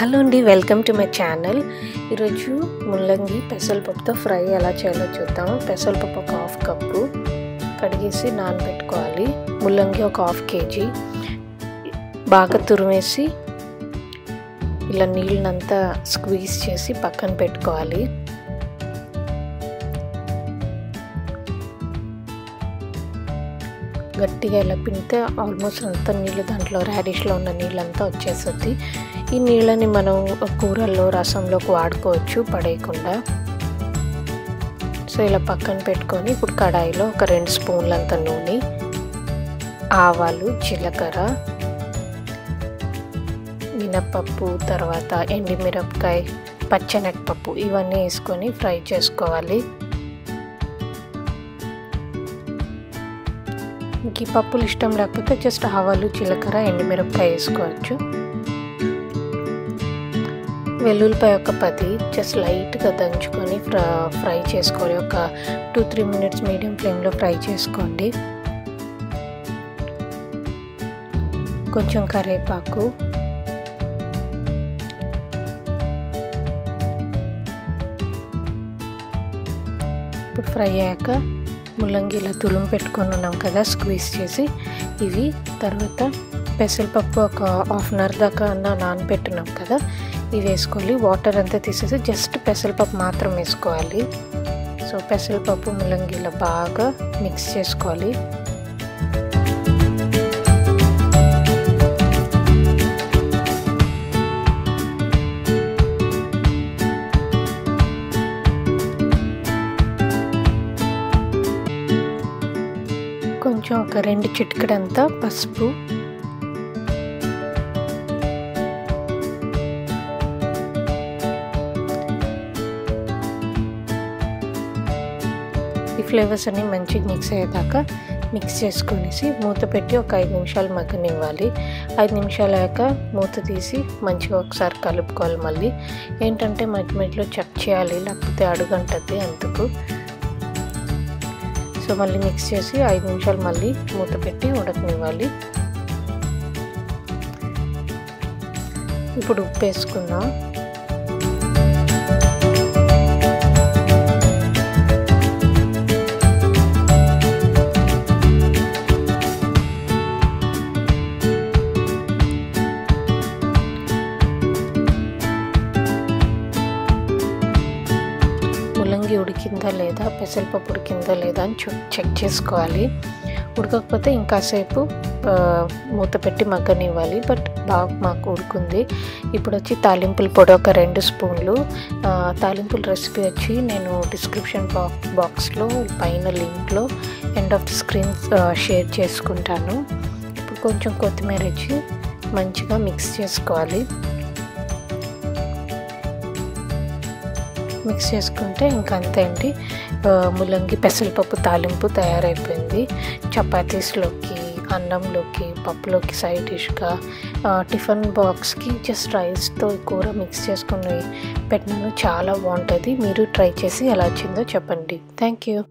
Hello అండి welcome to my channel. ఈరోజు ముల్లంగి పెసరపప్పుతో ఫ్రై ఎలా చేయాలో చూద్దాం. పెసరపప్పు ఒక హాఫ్ కప్పు కడిగేసి నానబెట్టుకోవాలి. ముల్లంగి ఒక హాఫ్ కేజీ. బాగా తురిమేసి ఇలా నీళ్ళనంతా స్క్వీజ్ చేసి పక్కన పెట్టుకోవాలి. గట్టిగా ఇలా పిండితే ఆల్మోస్ట్ అంతా నీళ్ళు దాంట్లో రాడిష్లో ఉన్న నీళ్ళంతా వచ్చేస్తుంది. ఈ నీళ్ళని మనం కూరల్లో రసంలోకి వాడుకోవచ్చు పడేయకుండా. సో ఇలా పక్కన పెట్టుకొని ఇప్పుడు కడాయిలో ఒక రెండు స్పూన్లంత నూనె ఆవాలు జీలకర్ర మినప్పప్పు తర్వాత ఎండిమిరపకాయ పచ్చెనగపప్పు ఇవన్నీ వేసుకొని ఫ్రై చేసుకోవాలి. ఈ పప్పులు ఇష్టం లేకపోతే జస్ట్ ఆవాలు జీలకర్ర ఎండుమిరపకాయ వేసుకోవచ్చు. వెల్లుల్లిపాయ ఒక పది జస్ట్ లైట్గా దంచుకొని ఫ్రై ఫ్రై చేసుకోవాలి. ఒక టూ త్రీ మినిట్స్ మీడియం ఫ్లేమ్లో ఫ్రై చేసుకోండి. కొంచెం కరివేపాకు. ఇప్పుడు ఫ్రై అయ్యాక ముల్లంగి ఇలా తులుము పెట్టుకొని ఉన్నాం కదా స్క్వీజ్ చేసి. ఇవి తర్వాత పెసరపప్పు ఒక హాఫ్ అన్ అవర్ దాకా అన్న నానబెట్టున్నాం కదా ఇవి వేసుకోవాలి వాటర్ అంతా తీసేసి జస్ట్ పెసరపప్పు మాత్రం వేసుకోవాలి. సో పెసరపప్పు ముల్లంగి ఇలా బాగా మిక్స్ చేసుకోవాలి. కొంచెం ఒక రెండు చిటికడంతా పసుపు. ఈ ఫ్లేవర్స్ అన్ని మంచిగా మిక్స్ అయ్యేదాకా మిక్స్ చేసుకునేసి మూత పెట్టి ఒక ఐదు నిమిషాలు మగ్గనివ్వాలి. ఐదు నిమిషాలు అయ్యాక మూత తీసి మంచిగా ఒకసారి కలుపుకోవాలి మళ్ళీ. ఏంటంటే మధ్య మధ్యలో చెక్ చేయాలి లేకపోతే అడుగంటది అందుకు. దీంట్లో మళ్ళీ మిక్స్ చేసి ఐదు నిమిషాలు మళ్ళీ మూత పెట్టి ఉడకనివ్వాలి. ఇప్పుడు ఉప్పు వేసుకుందాం. ముల్లంగి ఉడికిందా లేదా పెసరపప్పు ఉడికిందా లేదా అని చెక్ చేసుకోవాలి. ఉడకకపోతే ఇంకాసేపు మూత పెట్టి మగ్గనివ్వాలి. బట్ బాగా మాకు ఉడుకుంది. ఇప్పుడు వచ్చి తాలింపుల పొడి ఒక రెండు స్పూన్లు. తాలింపుల రెసిపీ వచ్చి నేను డిస్క్రిప్షన్ బాక్స్ బాక్స్లో పైన లింక్లో end of the screen share చేసుకుంటాను. ఇప్పుడు కొంచెం కొత్తిమీర ఇచ్చి మంచిగా మిక్స్ చేసుకోవాలి. మిక్స్ చేసుకుంటే ఇంకా అంతే అండి. ముల్లంగి పెసరపప్పు తాలింపు తయారైపోయింది. చపాతీస్లోకి అన్నంలోకి పప్పులోకి సైడ్ డిష్గా టిఫిన్ బాక్స్కి జస్ట్ రైస్తో కూర మిక్స్ చేసుకుని పెట్టినాను చాలా బాగుంటుంది. మీరు ట్రై చేసి ఎలా వచ్చిందో చెప్పండి. Thank you.